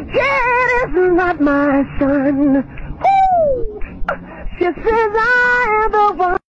Bridget is not my son. Woo! She says I am.